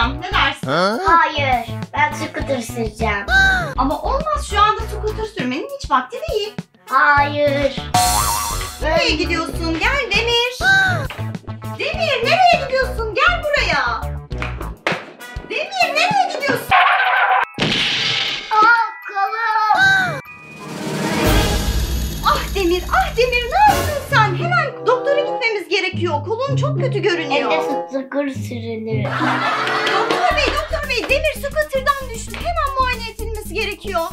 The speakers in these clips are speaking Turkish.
yıkayacağım. Ne dersin? Hayır. Ben scooter süreceğim. Ama olmaz şu anda scooter sürmenin hiç vakti değil. Hayır. Nereye gidiyorsun? Gel Demir. Demir nereye gidiyorsun? Gel buraya. Demir nereye gidiyorsun? Aa kolum. Ah Demir, ah Demir ne yaptın sen? Hemen doktora gitmemiz gerekiyor. Kolun çok kötü görünüyor. Evde scooter sürülür. Demir scooter'dan düştü. Hemen muayene edilmesi gerekiyor.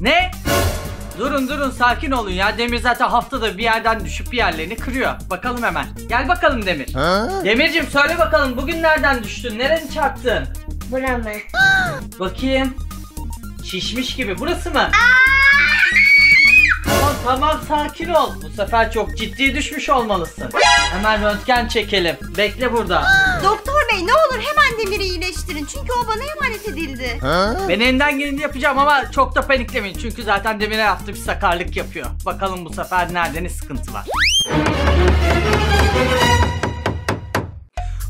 Ne? Durun durun sakin olun ya. Demir zaten haftada bir yerden düşüp bir yerlerini kırıyor. Bakalım hemen. Gel bakalım Demir. Demircim söyle bakalım bugün nereden düştün? Nereni çarptın? Buna mı? Bakayım. Şişmiş gibi. Burası mı? Tamam tamam sakin ol. Bu sefer çok ciddi düşmüş olmalısın. Hemen röntgen çekelim. Bekle burada. Doktor bey ne olur hemen Demir'i iyileştirin. Çünkü o bana emanet edildi. Ben elinden geleni yapacağım ama çok da paniklemeyin. Çünkü zaten Demir'e yaptığı bir sakarlık yapıyor. Bakalım bu sefer nerede ne sıkıntı var.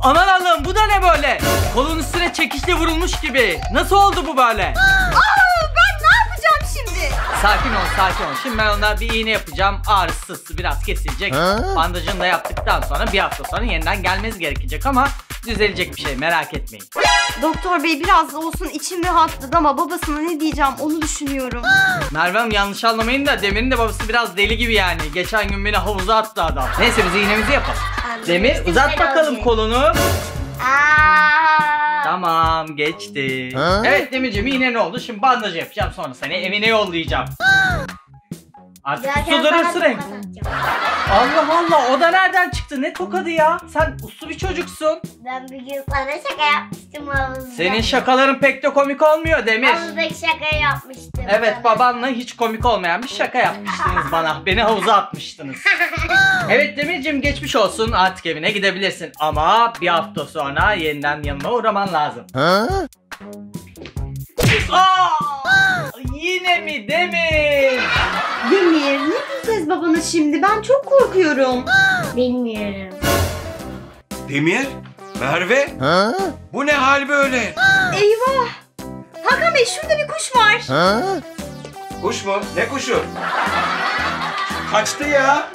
Aman Allah'ım bu da ne böyle? Kolun üstüne çekişle vurulmuş gibi. Nasıl oldu bu böyle? Aa, ben ne yapacağım şimdi? Sakin ol sakin ol. Şimdi ben ona bir iğne yapacağım. Ağrısı biraz kesilecek. Bandajını da yaptıktan sonra bir hafta sonra yeniden gelmeniz gerekecek ama düzelecek bir şey merak etmeyin. Doktor bey biraz da olsun içim rahatladı ama babasına ne diyeceğim onu düşünüyorum. Merve Hanım yanlış anlamayın da Demir'in de babası biraz deli gibi yani. Geçen gün beni havuza attı adam. Neyse biz iğnemizi yapalım. Demir Güzel uzat bakalım kolunu. Aa. Tamam geçti. Ha? Evet Demirciğim iğne ne oldu? Şimdi bandaj yapacağım sonra seni evine yollayacağım. Artık tokat hem. atacağım. Allah Allah o da nereden çıktı? Ne tokadı ya? Sen uslu bir çocuksun. Ben bir gün sana şaka yapmıştım havuzda. Senin şakaların pek de komik olmuyor Demir. Havuzdaki şaka yapmıştım. Evet sana. babanla hiç komik olmayan bir şaka yapmıştınız bana. Beni havuza atmıştınız. Evet Demircim geçmiş olsun artık evine gidebilirsin. Ama bir hafta sonra yeniden yanıma uğraman lazım. Aa! Yine mi Demir? Babana şimdi? Ben çok korkuyorum. Bilmiyorum. Demir, Merve, bu ne hal böyle? Eyvah. Hakan bey şurada bir kuş var. Kuş mu? Ne kuşu? Kaçtı ya.